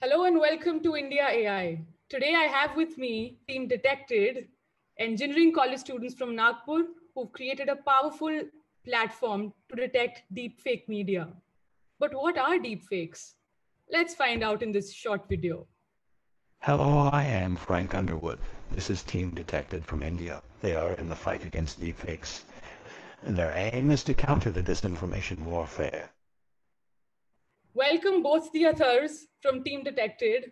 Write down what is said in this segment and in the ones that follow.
Hello and welcome to India AI. Today I have with me Team Detectd, engineering college students from Nagpur who've created a powerful platform to detect deepfake media. But what are deepfakes? Let's find out in this short video. Hello, I am Frank Underwood. This is Team Detectd from India. They are in the fight against deepfakes. And their aim is to counter the disinformation warfare. Welcome both the authors from Team Detectd.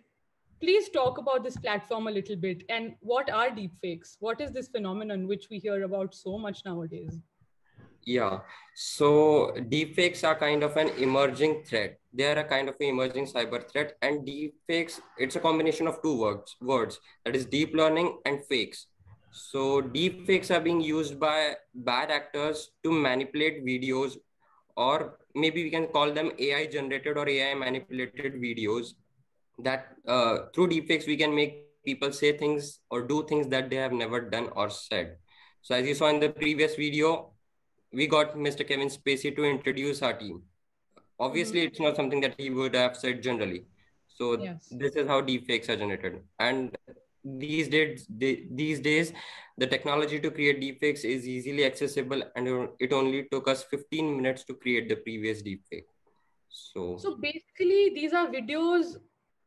Please talk about this platform a little bit and what are deepfakes? What is this phenomenon which we hear about so much nowadays? Yeah, so deepfakes are kind of an emerging threat. They are a kind of emerging cyber threat, and deepfakes it's a combination of two words words that is deep learning and fakes. So deepfakes are being used by bad actors to manipulate videos or maybe we can call them AI generated or AI manipulated videos that uh, through deepfakes we can make people say things or do things that they have never done or said. So as you saw in the previous video, we got Mr. Kevin Spacey to introduce our team. Obviously, mm-hmm. it's not something that he would have said generally. So yes. this is how deepfakes are generated. And these days, these days, the technology to create deepfakes is easily accessible, and it only took us 15 minutes to create the previous deepfake. So, so basically, these are videos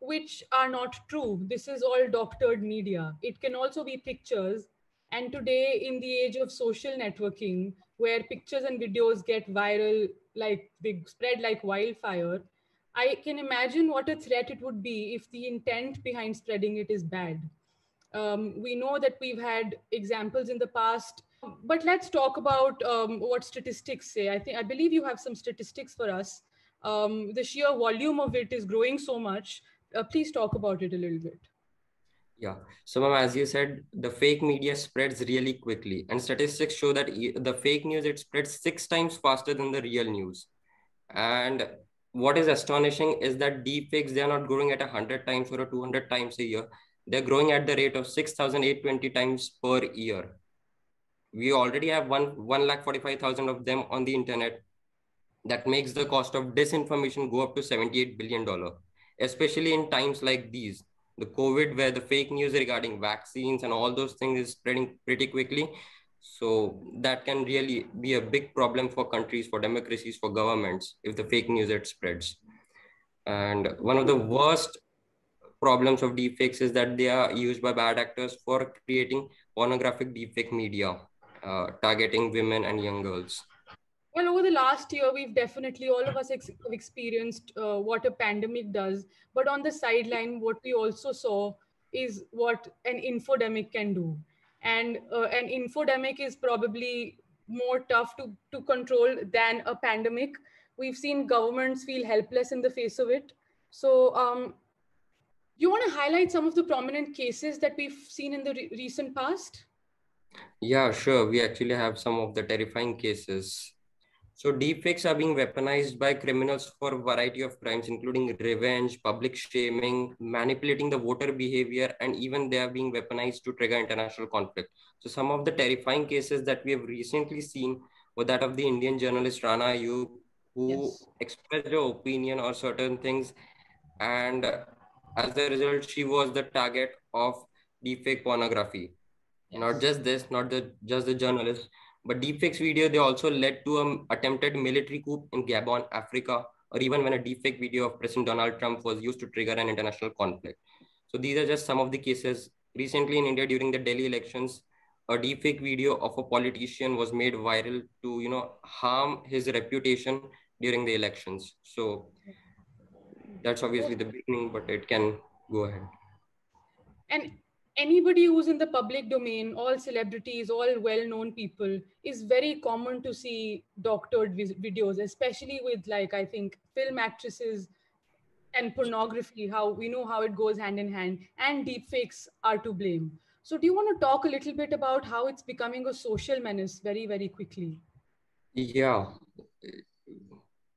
which are not true. This is all doctored media. It can also be pictures. And today, in the age of social networking, where pictures and videos get viral, like they spread like wildfire, I can imagine what a threat it would be if the intent behind spreading it is bad. Um, we know that we've had examples in the past, but let's talk about um, what statistics say. I think I believe you have some statistics for us. Um, the sheer volume of it is growing so much. Uh, please talk about it a little bit. Yeah. So, ma'am, as you said, the fake media spreads really quickly, and statistics show that the fake news it spreads six times faster than the real news. And what is astonishing is that deepfakes they are not growing at hundred times or two hundred times a year they're growing at the rate of 6,820 times per year. We already have one, 1 lakh 45,000 of them on the internet. That makes the cost of disinformation go up to $78 billion, especially in times like these. The COVID, where the fake news regarding vaccines and all those things is spreading pretty quickly. So that can really be a big problem for countries, for democracies, for governments if the fake news it spreads. And one of the worst problems of deepfakes is that they are used by bad actors for creating pornographic deepfake media, uh, targeting women and young girls. Well, over the last year, we've definitely, all of us ex- experienced uh, what a pandemic does. But on the sideline, what we also saw is what an infodemic can do. And uh, an infodemic is probably more tough to, to control than a pandemic. We've seen governments feel helpless in the face of it. So, um, you want to highlight some of the prominent cases that we've seen in the re- recent past? Yeah, sure. We actually have some of the terrifying cases. So deepfakes are being weaponized by criminals for a variety of crimes, including revenge, public shaming, manipulating the voter behavior, and even they are being weaponized to trigger international conflict. So some of the terrifying cases that we have recently seen were that of the Indian journalist Rana Ayub, who yes. expressed her opinion or certain things, and as a result, she was the target of deepfake pornography. Yes. Not just this, not the just the journalist, but deepfakes video. They also led to an attempted military coup in Gabon, Africa, or even when a deepfake video of President Donald Trump was used to trigger an international conflict. So these are just some of the cases. Recently in India, during the Delhi elections, a deepfake video of a politician was made viral to you know harm his reputation during the elections. So that's obviously the beginning, but it can go ahead. And anybody who's in the public domain, all celebrities, all well-known people, is very common to see doctored videos, especially with like I think film actresses and pornography. How we know how it goes hand in hand, and deepfakes are to blame. So, do you want to talk a little bit about how it's becoming a social menace very, very quickly? Yeah,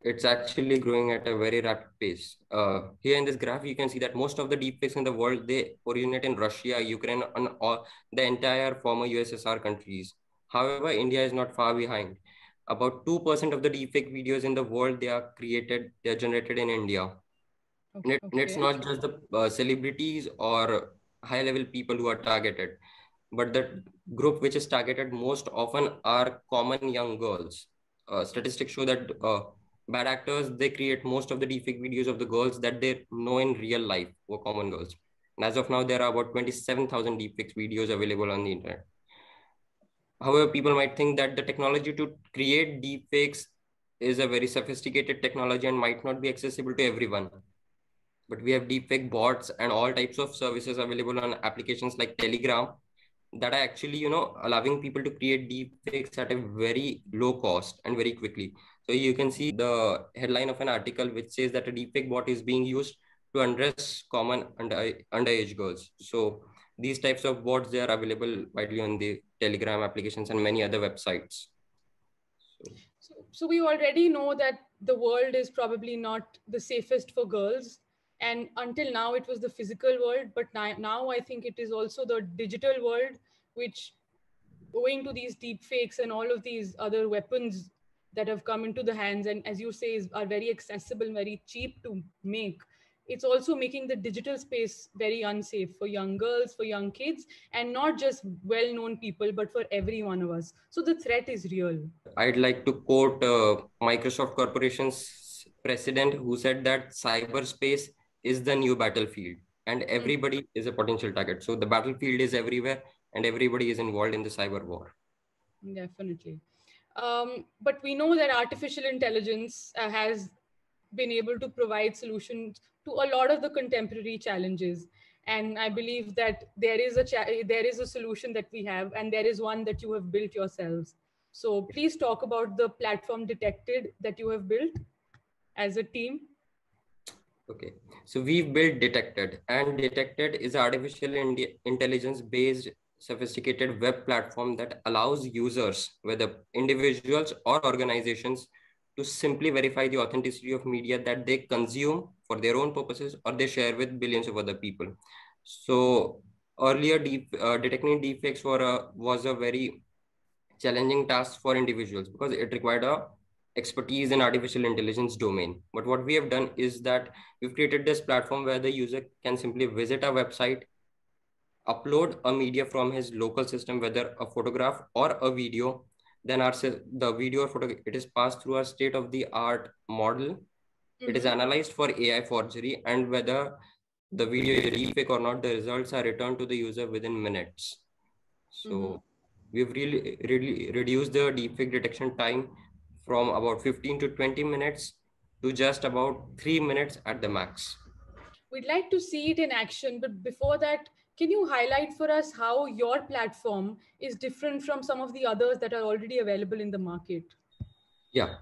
it's actually growing at a very rapid pace. Uh, here in this graph, you can see that most of the deepfakes in the world, they originate in Russia, Ukraine, and all the entire former USSR countries. However, India is not far behind. About 2% of the deepfake videos in the world, they are created, they are generated in India. Okay. And, it, and it's not just the uh, celebrities or high level people who are targeted, but the group which is targeted most often are common young girls. Uh, statistics show that uh, bad actors they create most of the deepfake videos of the girls that they know in real life were common girls. And as of now, there are about 27,000 deepfake videos available on the internet. However, people might think that the technology to create deepfakes is a very sophisticated technology and might not be accessible to everyone but we have deepfake bots and all types of services available on applications like telegram that are actually you know allowing people to create deepfakes at a very low cost and very quickly so you can see the headline of an article which says that a deepfake bot is being used to undress common under underage girls. So these types of bots they are available widely on the telegram applications and many other websites. So, so, we already know that the world is probably not the safest for girls. And until now it was the physical world but now, now i think it is also the digital world which owing to these deep fakes and all of these other weapons that have come into the hands and as you say is, are very accessible very cheap to make it's also making the digital space very unsafe for young girls for young kids and not just well known people but for every one of us. So the threat is real. I'd like to quote uh, microsoft corporation's president who said that cyberspace is the new battlefield and everybody mm. is a potential target. So the battlefield is everywhere and everybody is involved in the cyber war. Definitely um, but we know that artificial intelligence uh, has been able to provide solutions to a lot of the contemporary challenges. And i believe that there is a there is a solution that we have and there is one that you have built yourselves. So please talk about the platform Detectd that you have built as a team. Okay, so we've built Detectd, and Detectd is artificial intelligence based sophisticated web platform that allows users, whether individuals or organizations, to simply verify the authenticity of media that they consume for their own purposes or they share with billions of other people. So earlier, deep, uh, detecting deepfakes were a, was a very challenging task for individuals because it required a expertise in artificial intelligence domain. But what we have done is that we've created this platform where the user can simply visit our website, upload a media from his local system, whether a photograph or a video. Then our the video or photo it is passed through a state of the art model. Mm-hmm. It is mm-hmm. analyzed for AI forgery and whether the video is deepfake or not, the results are returned to the user within minutes. So mm-hmm. we've really really reduced the deepfake detection time from about 15 to 20 minutes to just about three minutes at the max. We'd like to see it in action, but before that, can you highlight for us how your platform is different from some of the others that are already available in the market? Yeah.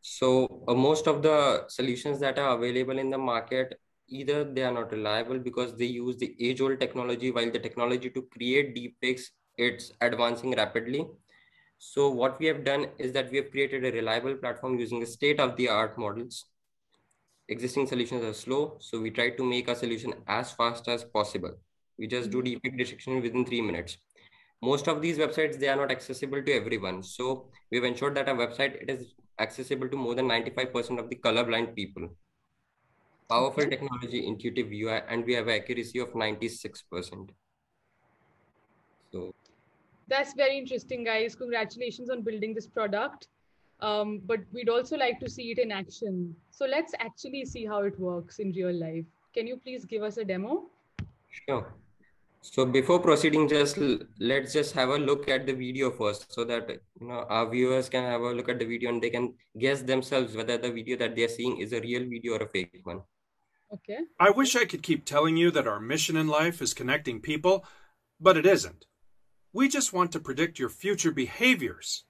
So uh, most of the solutions that are available in the market, either they are not reliable because they use the age-old technology, while the technology to create deepfakes, it's advancing rapidly so what we have done is that we have created a reliable platform using the state-of-the-art models. Existing solutions are slow, so we try to make our solution as fast as possible. We just do mm-hmm. deepfake detection within three minutes. Most of these websites, they are not accessible to everyone. So we've ensured that our website, it is accessible to more than 95% of the colorblind people. Powerful technology, intuitive UI, and we have accuracy of 96%. So that's very interesting, guys. Congratulations on building this product. Um, but we'd also like to see it in action. So let's actually see how it works in real life. Can you please give us a demo? Sure. So before proceeding, just let's just have a look at the video first, so that you know our viewers can have a look at the video and they can guess themselves whether the video that they're seeing is a real video or a fake one. Okay. I wish I could keep telling you that our mission in life is connecting people, but it isn't. We just want to predict your future behaviors.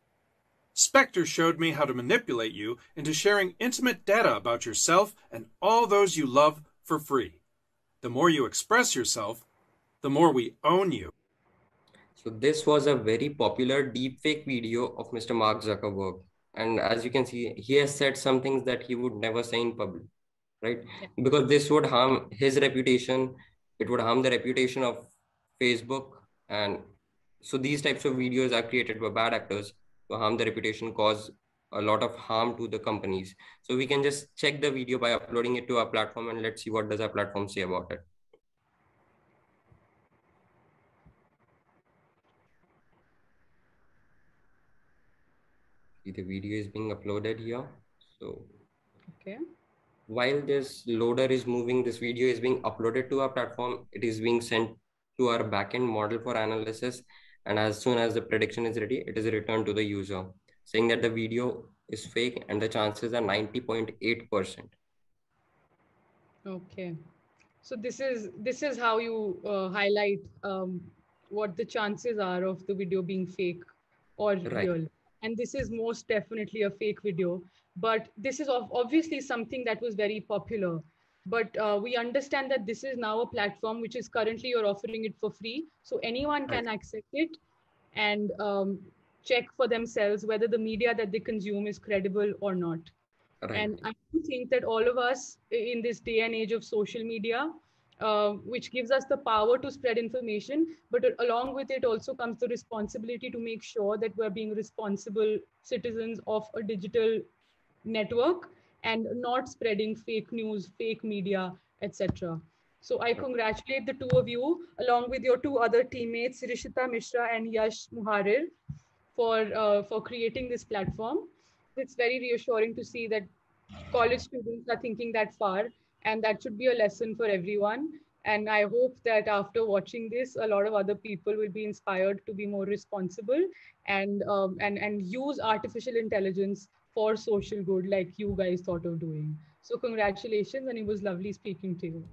Spectre showed me how to manipulate you into sharing intimate data about yourself and all those you love for free. The more you express yourself, the more we own you. So this was a very popular deepfake video of Mr. Mark Zuckerberg. And as you can see, he has said some things that he would never say in public, right? Because this would harm his reputation. It would harm the reputation of Facebook and so these types of videos are created by bad actors to harm the reputation, cause a lot of harm to the companies. So we can just check the video by uploading it to our platform and let's see what does our platform say about it. the video is being uploaded here. So okay. While this loader is moving, this video is being uploaded to our platform. It is being sent to our backend model for analysis. And as soon as the prediction is ready, it is returned to the user saying that the video is fake and the chances are 90.8%. Okay. So this is this is how you uh, highlight um, what the chances are of the video being fake or right. real and this is most definitely a fake video but this is obviously something that was very popular but uh, we understand that this is now a platform which is currently you're offering it for free so anyone can right. access it and um, check for themselves whether the media that they consume is credible or not right. and i do think that all of us in this day and age of social media uh, which gives us the power to spread information. But along with it also comes the responsibility to make sure that we're being responsible citizens of a digital network and not spreading fake news, fake media, etc. So I congratulate the two of you, along with your two other teammates, Rishita Mishra and Yash Moharir, for uh, for creating this platform. It's very reassuring to see that college students are thinking that far and that should be a lesson for everyone and i hope that after watching this a lot of other people will be inspired to be more responsible and um, and and use artificial intelligence for social good like you guys thought of doing. So congratulations and it was lovely speaking to you